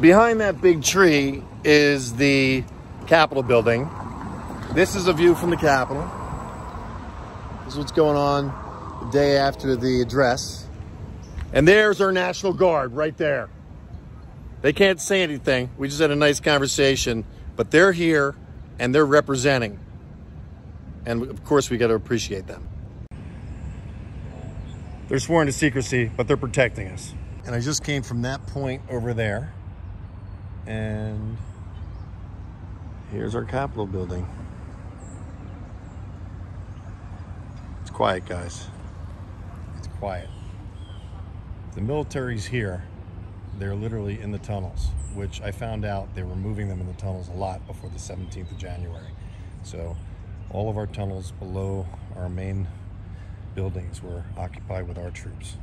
behind that big tree is the Capitol building. This is a view from the Capitol. This is what's going on the day after the address. And there's our National Guard right there. They can't say anything. We just had a nice conversation, but they're here and they're representing. And of course, we got to appreciate them. They're sworn to secrecy, but they're protecting us. And I just came from that point over there. And here's our Capitol building. It's quiet, guys. It's quiet. The military's here. They're literally in the tunnels, which I found out they were moving them in the tunnels a lot before the 17th of January. So all of our tunnels below our main buildings were occupied with our troops.